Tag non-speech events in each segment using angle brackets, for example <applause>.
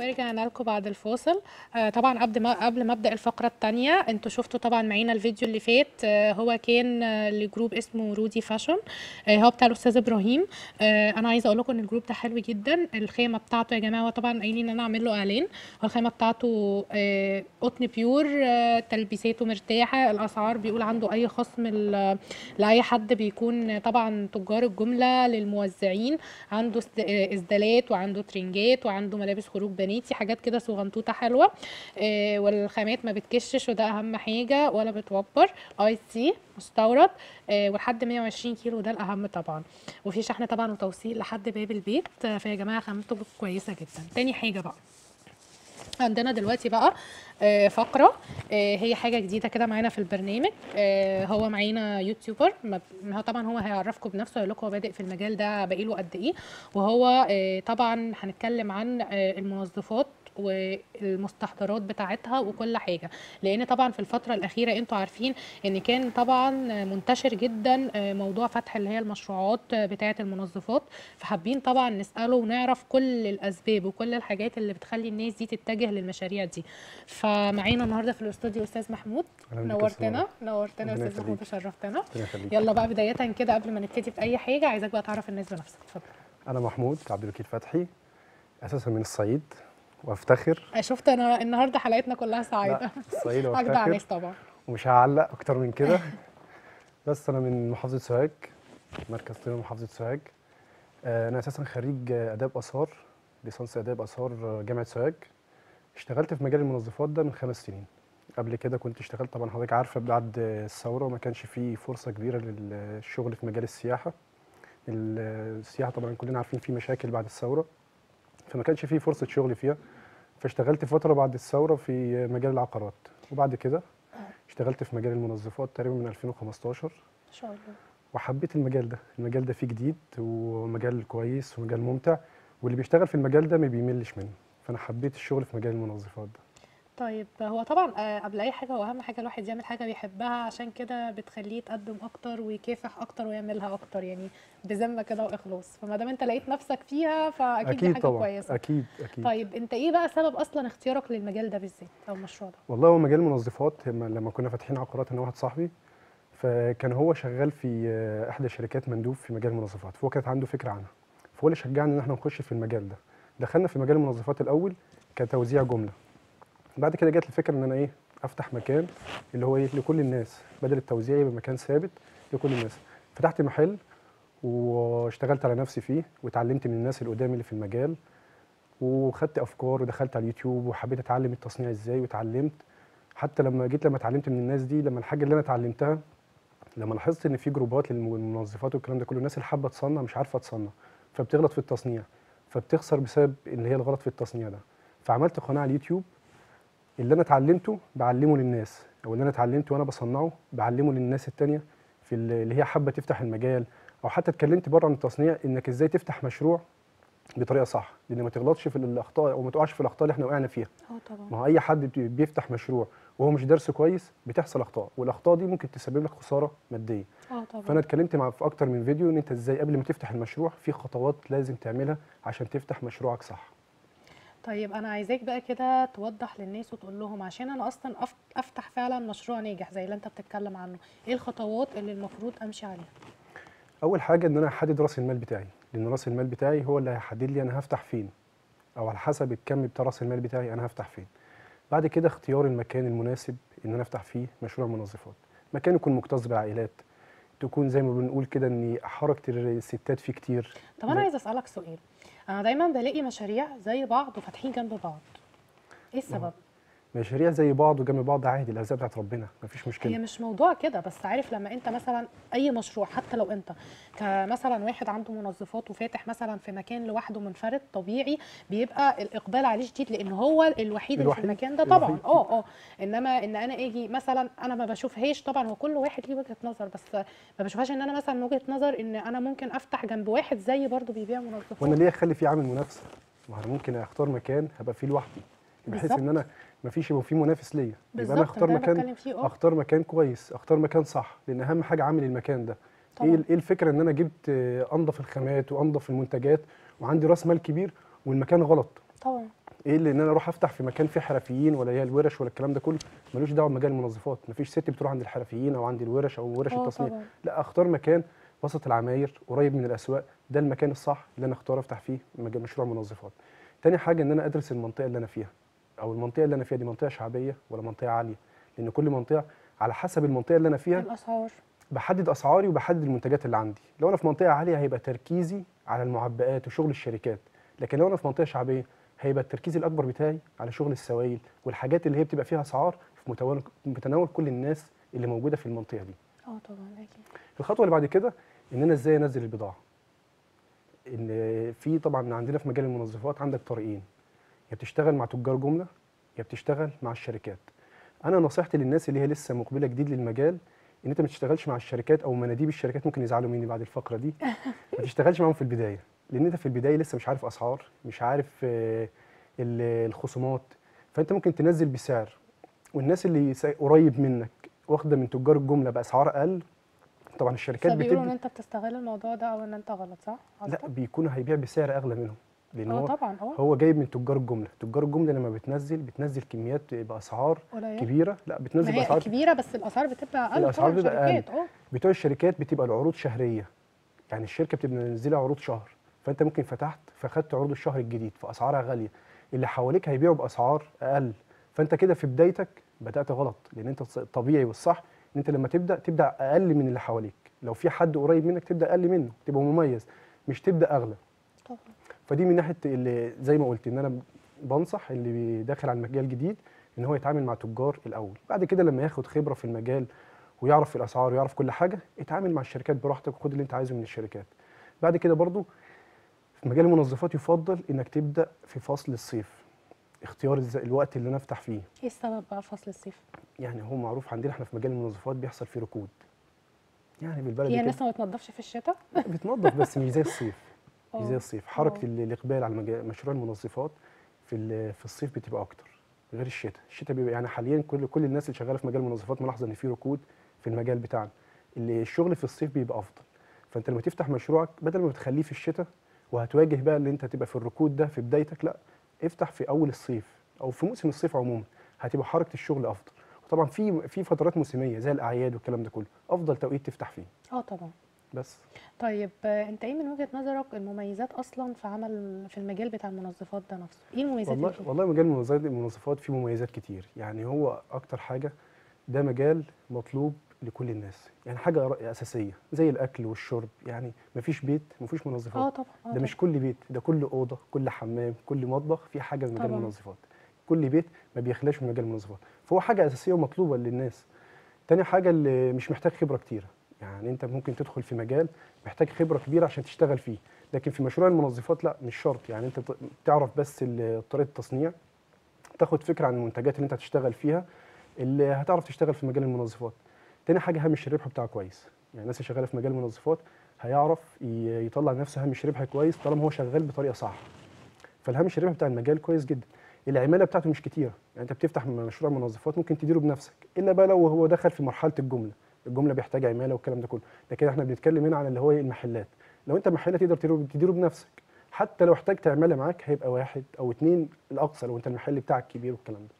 ورجعنا لكم بعد الفاصل. آه طبعا قبل ما قبل ما أبدأ الفقرة الثانية أنتوا شفتوا طبعا معانا الفيديو اللي فات. آه هو كان آه ل group اسمه رودي فاشون آه هو بتاع الأستاذ إبراهيم. آه أنا عايزة أقول لكم إن ال group ده حلو جدا. الخامة بتاعته يا جماعة هو طبعا قايلين إن أنا اعمل له اعلان الخامة بتاعته آه قطن pure تلبيساته مرتاحة. الأسعار بيقول عنده أي خصم لأي حد بيكون طبعا تجار الجملة للموزعين. عنده اسدالات وعنده ترنجات وعنده ملابس خروج بناتي حاجات كده صغنطوطة حلوة. آه، والخامات ما بتكشش وده أهم حاجة ولا بتوبر. آي سي مستورد. آه، ولحد 120 كيلو ده الأهم طبعا. وفي شحن طبعا وتوصيل لحد باب البيت. آه، فيا جماعة خامته كويسة جدا. تاني حاجة بقى. عندنا دلوقتي بقى آه، فقرة آه، هي حاجة جديدة كده معانا في البرنامج آه، هو معانا YouTuber هو طبعا هو هيعرفكم بنفسه يقول لكم هو بادئ في المجال ده بقاله قد إيه وهو طبعا هنتكلم عن المنظفات والمستحضرات بتاعتها وكل حاجة. لأن طبعا في الفترة الأخيرة أنتوا عارفين إن كان طبعا منتشر جدا موضوع فتح اللي هي المشروعات بتاعة المنظفات. فحابين طبعا نسأله ونعرف كل الأسباب وكل الحاجات اللي بتخلي الناس دي تتجه للمشاريع دي. فمعانا النهارده في الاستوديو أستاذ محمود. نورتنا. نورتنا أستاذ محمود. وشرفتنا. يلا بقى بداية كده قبل ما نبتدي في اي حاجة عايزاك بقى تعرف الناس بنفسك. اتفضل. أنا محمود عبد الوكيل فتحي أساسا من الصعيد. وافتخر. شفت أنا النهارده حلقتنا كلها سعيدة. الصعيد <laughs> أجدع ناس وافتخر طبعا. ومش هعلق أكتر من كده. <laughs> بس أنا من محافظة سوهاج مركز طب محافظة سوهاج. آه، أنا أساسا خريج آه، آداب آثار ليسانس آداب آثار آه، جامعة سوهاج. اشتغلت في مجال المنظفات ده من خمس سنين. قبل كده كنت اشتغلت طبعا حضرتك عارفة بعد آه، الثورة ما كانش فيه فرصة كبيرة للشغل في مجال السياحة. ال- السياحة طبعا كلنا عارفين في مشاكل بعد الثورة. فما كانش فيه فرصة شغل فيها. فاشتغلت فترة بعد الثورة في مجال العقارات. وبعد كده اشتغلت في مجال المنظفات تقريبا من 2015 ان شاء الله. وحبيت المجال ده. المجال ده فيه جديد ومجال كويس ومجال ممتع. واللي بيشتغل في المجال ده ما بيملش منه. فأنا حبيت الشغل في مجال المنظفات ده. طيب هو طبعا آه، قبل أي حاجة هو أهم حاجة الواحد يعمل حاجة بيحبها عشان كده بتخليه يتقدم أكتر ويكافح أكتر ويعملها أكتر يعني بذمة كده وإخلاص. فما دام أنت لقيت نفسك فيها فأكيد دي أكيد حاجة طبعا. كويسة. أكيد أكيد. طيب أنت إيه بقى سبب أصلا اختيارك للمجال ده بالذات أو المشروع ده؟ والله هو مجال المنظفات لما لما كنا فاتحين عقارات أنا واحد صاحبي فكان هو شغال في آه، إحدى شركات مندوب في مجال المنظفات فهو كانت عنده فكرة عنها. فهو اللي شجعنا إن إحنا نخش في المجال ده. دخلنا في مجال المنظفات الأول كتوزيع جملة. بعد كده جت الفكرة إن أنا إيه أفتح مكان اللي هو إيه لكل الناس بدل التوزيع يبقى مكان ثابت لكل الناس. فتحت محل واشتغلت على نفسي فيه واتعلمت من الناس القدام اللي في المجال وخدت أفكار ودخلت على اليوتيوب وحبيت أتعلم التصنيع إزاي واتعلمت حتى لما جيت لما اتعلمت من الناس دي لما الحاجة اللي أنا اتعلمتها لما لاحظت إن في جروبات للمنظفات والكلام ده كله الناس اللي حابة تصنع مش عارفة تصنع فبتغلط في التصنيع فبتخسر بسبب إن هي الغلط في التصنيع ده. فعملت قناة على اليوتيوب اللي أنا اتعلمته بعلمه للناس أو اللي أنا اتعلمته وأنا بصنعه بعلمه للناس التانية في ال- اللي هي حابة تفتح المجال أو حتى اتكلمت بره عن التصنيع إنك إزاي تفتح مشروع بطريقة صح. لأن ما تغلطش في الأخطاء أو ما تقعش في الأخطاء اللي إحنا وقعنا فيها. آه طبعا. ما هو أي حد بي- بيفتح مشروع وهو مش دارسه كويس بتحصل أخطاء والأخطاء دي ممكن تسبب لك خسارة مادية. آه طبعا. فأنا اتكلمت مع في أكتر من فيديو إن أنت إزاي قبل ما تفتح المشروع في خطوات لازم تعملها عشان تفتح مشروعك صح. طيب أنا عايزاك بقى كده توضح للناس وتقول لهم عشان أنا أصلا أفتح فعلا مشروع ناجح زي اللي أنت بتتكلم عنه. إيه الخطوات اللي المفروض أمشي عليها؟ أول حاجة إن أنا أحدد رأس المال بتاعي لأن رأس المال بتاعي هو اللي هيحدد لي أنا هفتح فين أو على حسب الكم بتاع رأس المال بتاعي أنا هفتح فين. بعد كده اختيار المكان المناسب إن أنا أفتح فيه مشروع منظفات. مكان يكون مكتظ بالعائلات تكون زي ما بنقول كده ان حركه الستات فيه كتير. طب أنا عايزة أسألك سؤال. أنا دايما بلاقي مشاريع زي بعض وفاتحين جنب بعض. إيه السبب؟ مشاريع زي بعض وجنب بعض عادي الارزاق بتاعت ربنا مفيش مشكلة هي مش موضوع كده بس عارف لما أنت مثلا أي مشروع حتى لو أنت كمثلا واحد عنده منظفات وفاتح مثلا في مكان لوحده منفرد طبيعي بيبقى الإقبال عليه شديد لأن هو الوحيد اللي في الوحيد. المكان ده طبعا الوحيد. آه آه إنما إن أنا آجي مثلا أنا ما بشوفهاش طبعا هو كل واحد ليه وجهة نظر بس ما بشوفهاش إن أنا مثلا من وجهة نظر إن أنا ممكن أفتح جنب واحد زي برضو بيبيع منظفات وأنا ليه أخلي فيه عامل منافسة ما أنا ممكن أختار مكان هبقى فيه لوحدي بحيث. إن أنا مفيش يبقى فيه منافس ليا. يبقى أنا أختار مكان آه. أختار مكان كويس أختار مكان صح لأن أهم حاجة عامل المكان ده. طبعا. إيه إيه الفكرة إن أنا جبت آه، انضف الخامات وانضف المنتجات وعندي راس مال كبير والمكان غلط؟ طبعا. إيه اللي إن أنا أروح أفتح في مكان فيه حرفيين ولا هي الورش ولا الكلام ده كله؟ ملوش دعوة بمجال المنظفات. مفيش ست بتروح عند الحرفيين أو عند الورش أو ورش آه التصنيع. طبعا. لا أختار مكان وسط العماير قريب من الأسواق ده المكان الصح اللي أنا أختار أفتح فيه مشروع منظفات. تاني حاجة إن أنا أدرس المنطقة اللي أنا فيها. أو المنطقة اللي أنا فيها دي منطقة شعبية ولا منطقة عالية. لأن كل منطقة على حسب المنطقة اللي أنا فيها الأسعار. بحدد أسعاري وبحدد المنتجات اللي عندي. لو أنا في منطقة عالية هيبقى تركيزي على المعبئات وشغل الشركات. لكن لو أنا في منطقة شعبية هيبقى التركيز الأكبر بتاعي على شغل السوائل والحاجات اللي هي بتبقى فيها أسعار في متناول متناول كل الناس اللي موجودة في المنطقة دي. آه طبعا أكيد. الخطوة اللي بعد كده إن أنا إزاي أنزل البضاعة. إن في طبعا عندنا في مجال المنظفات عندك طريقين. يا بتشتغل مع تجار جملة يا بتشتغل مع الشركات أنا نصيحتي للناس اللي هي لسه مقبلة جديد للمجال إن أنت ما تشتغلش مع الشركات أو مناديب الشركات ممكن يزعلوا مني بعد الفقرة دي <laughs> ما تشتغلش معاهم في البداية لأن أنت في البداية لسه مش عارف أسعار مش عارف آه، ال- الخصومات فأنت ممكن تنزل بسعر والناس اللي قريب منك واخدة من تجار الجملة بأسعار أقل طبعا الشركات فبيقولوا إن أنت بتستغل الموضوع ده أو إن أنت غلط صح؟ لا؟ بيكون هيبيع بسعر أغلى منهم لأن هو طبعا آه. هو جايب من تجار الجملة. تجار الجملة لما بتنزل بتنزل كميات بأسعار قليل كبيرة. لا بتنزل بأسعار كبيرة بس الأسعار بتبقى أقل الأسعار طبعاً بتبقى. شركات آه. بتوع الشركات بتبقى العروض شهرية. يعني الشركة بتبقى منزلة عروض شهر. فأنت ممكن فتحت فأخدت عروض الشهر الجديد فأسعارها غالية. اللي حواليك هيبيعوا بأسعار أقل. فأنت كده في بدايتك بدأت غلط. لأن أنت الطبيعي والصح إن أنت لما تبدأ تبدأ أقل من اللي حواليك. لو في حد قريب منك تبدأ أقل منه تبقى مميز مش تبدأ أغلى. طبعا. فدي من ناحية اللي زي ما قلت إن أنا بنصح اللي داخل على المجال جديد إن هو يتعامل مع تجار الأول. بعد كده لما ياخد خبرة في المجال ويعرف الأسعار ويعرف كل حاجة اتعامل مع الشركات براحتك وخد اللي أنت عايزه من الشركات. بعد كده برضو في مجال المنظفات يفضل إنك تبدأ في فصل الصيف. اختيار الوقت اللي نفتح فيه. إيه السبب بقى فصل الصيف؟ يعني هو معروف عندنا إحنا في مجال المنظفات بيحصل فيه ركود. يعني بالبلدي هي الناس ما بتنضفش في الشتاء؟ لا، بتنظف بس مش زي الصيف. زي آه. الصيف. حركة. ال- الإقبال على مشروع المنظفات في في الصيف بتبقى أكتر غير الشتاء. الشتاء بيبقى يعني حاليا كل كل الناس اللي شغالة في مجال المنظفات ملاحظة إن في ركود في المجال بتاعنا. اللي الشغل في الصيف بيبقى أفضل. فأنت لما تفتح مشروعك بدل ما بتخليه في الشتاء وهتواجه بقى اللي أنت تبقى في الركود ده في بدايتك لأ افتح في أول الصيف أو في موسم الصيف عموما. هتبقى حركة الشغل أفضل. وطبعا في في فترات موسمية زي الأعياد والكلام ده كله. أفضل توقيت تفتح فيه. آه طبعا. بس. طيب آه، انت إيه من وجهة نظرك المميزات أصلا في عمل في المجال بتاع المنظفات ده نفسه؟ إيه المميزات والله اللي؟ والله مجال المنظفات المنظفات فيه مميزات كتير. يعني هو أكتر حاجة ده مجال مطلوب لكل الناس. يعني حاجة أساسية زي الأكل والشرب. يعني مفيش بيت مفيش آه منظفات طبعا آه ده مش كل بيت ده كل أوضة كل حمام كل مطبخ في حاجة من مجال. المنظفات. كل بيت ما بيخلاش من مجال المنظفات. فهو حاجة أساسية ومطلوبة للناس. تاني حاجة اللي مش محتاج خبرة كتيرة. يعني انت ممكن تدخل في مجال محتاج خبرة كبيرة عشان تشتغل فيه. لكن في مشروع المنظفات لا مش شرط. يعني انت تعرف بس طريقة التصنيع تاخد فكرة عن المنتجات اللي انت هتشتغل فيها اللي هتعرف تشتغل في مجال المنظفات. تاني حاجة هامش الربح بتاعه كويس. يعني الناس اللي شغالة في مجال المنظفات هيعرف يطلع لنفسه هامش ربح كويس طالما هو شغال بطريقة صح. فالهامش الربح بتاع المجال كويس جدا. العمالة بتاعته مش كتيرة. يعني انت بتفتح مشروع منظفات ممكن تديره بنفسك إلا بقى لو هو دخل في مرحلة الجملة. الجملة بيحتاج عمالة والكلام ده كله. لكن إحنا بنتكلم هنا على اللي هو إيه؟ المحلات. لو أنت محل تقدر تديره بنفسك. حتى لو احتجت عمالة معاك هيبقى واحد أو اتنين الأقصى لو أنت المحل بتاعك كبير والكلام ده.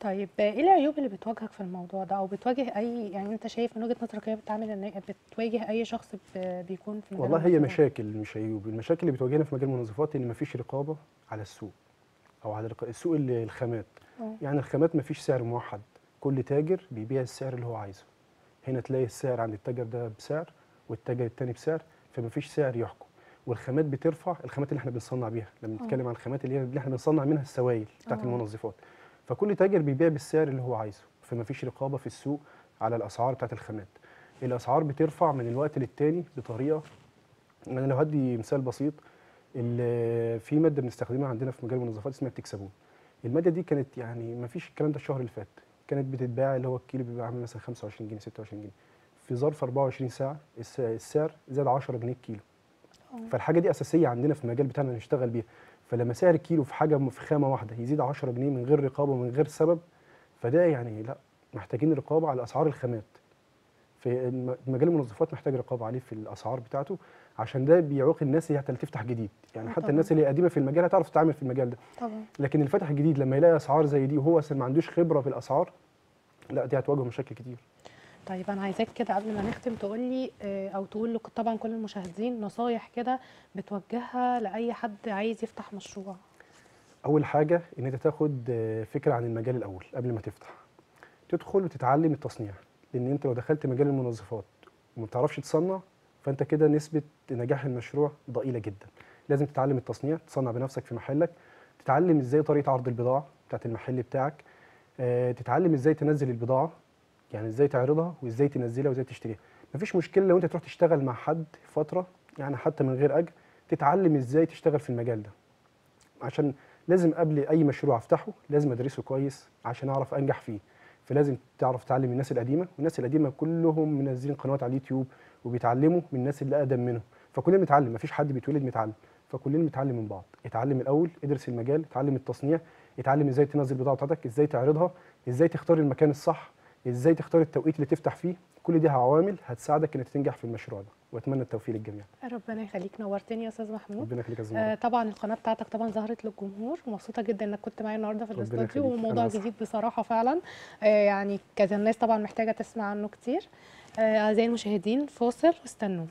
طيب إيه العيوب اللي بتواجهك في الموضوع ده؟ أو بتواجه أي يعني أنت شايف من وجهة نظرك هي بتعمل بتواجه أي شخص بيكون في والله هي؟ مشاكل مش عيوب. المشاكل اللي بتواجهنا في مجال المنظفات إن مفيش رقابة على السوق أو على رق- سوق ال- الخامات. أه. يعني الخامات مفيش سعر موحد. كل تاجر بيبيع السعر اللي هو عايزه. هنا تلاقي السعر عند التاجر ده بسعر والتاجر التاني بسعر فمفيش سعر يحكم. والخامات بترفع الخامات اللي إحنا بنصنع بيها. لما آه. بنتكلم عن الخامات اللي, اللي إحنا بنصنع منها السوائل بتاعت آه. المنظفات. فكل تاجر بيبيع بالسعر اللي هو عايزه فمفيش رقابة في السوق على الأسعار بتاعت الخامات. الأسعار بترفع من الوقت للتاني بطريقة أنا لو هدي مثال بسيط في مادة بنستخدمها عندنا في مجال المنظفات اسمها التكسبون المادة دي كانت يعني ما فيش الكلام ده الشهر اللي فات. كانت بتتباع اللي هو الكيلو بيبقى عامل مثلا 25 جنيه 26 جنيه. في ظرف 24 ساعة الس- السعر زاد 10 جنيه الكيلو. فالحاجة دي أساسية عندنا في المجال بتاعنا نشتغل بيها. فلما سعر الكيلو في حاجة في خامة واحدة يزيد 10 جنيه من غير رقابة ومن غير سبب فده يعني لا محتاجين رقابة على أسعار الخامات. في مجال المنظفات محتاج رقابة عليه في الأسعار بتاعته عشان ده بيعوق الناس اللي هت- تفتح جديد. يعني آه حتى طبعاً. الناس اللي قديمة في المجال هتعرف تتعامل في المجال ده. طبعا. لكن الفاتح الجديد لما يلاقي أسعار زي دي وهو أصلا ما عندوش خبرة في الأسعار لا دي هتواجهه مشاكل كتير. طيب أنا عايزاك كده قبل ما نختم تقول لي أو تقول لك طبعا كل المشاهدين نصايح كده بتوجهها لأي حد عايز يفتح مشروع. أول حاجة إن أنت تاخد آه، فكرة عن المجال الأول قبل ما تفتح. تدخل وتتعلم التصنيع. لأن أنت لو دخلت مجال المنظفات وما بتعرفش تصنع فأنت كده نسبة نجاح المشروع ضئيلة جدا. لازم تتعلم التصنيع تصنع بنفسك في محلك تتعلم إزاي طريقة عرض البضاعة بتاعت المحل بتاعك آه، تتعلم إزاي تنزل البضاعة يعني إزاي تعرضها وإزاي تنزلها وإزاي تشتريها. مفيش مشكلة لو أنت تروح تشتغل مع حد فترة يعني حتى من غير أجر تتعلم إزاي تشتغل في المجال ده. عشان لازم قبل أي مشروع أفتحه لازم أدرسه كويس عشان أعرف أنجح فيه. فلازم تعرف تعلم الناس القديمة والناس القديمة كلهم منزلين قنوات على اليوتيوب وبيتعلموا من الناس اللي أقدم منهم. فكلنا بنتعلم مفيش حد بيتولد متعلم. فكلنا بنتعلم من بعض. اتعلم الأول ادرس المجال اتعلم التصنيع اتعلم إزاي تنزل البضاعه بتاعتك إزاي تعرضها إزاي تختار المكان الصح إزاي تختار التوقيت اللي تفتح فيه. كل دي عوامل هتساعدك إنك تنجح في المشروع ده. وأتمنى التوفيق للجميع. ربنا يخليك. نورتني يا أستاذ محمود. ربنا يخليك يا آه طبعا القناة بتاعتك طبعا ظهرت للجمهور. مبسوطة جدا إنك كنت معايا النهارده في الاستوديو. وموضوع. جديد بصراحة فعلا. آه يعني كذا الناس طبعا محتاجة تسمع عنه كتير. آه أعزائي المشاهدين فاصل واستنوا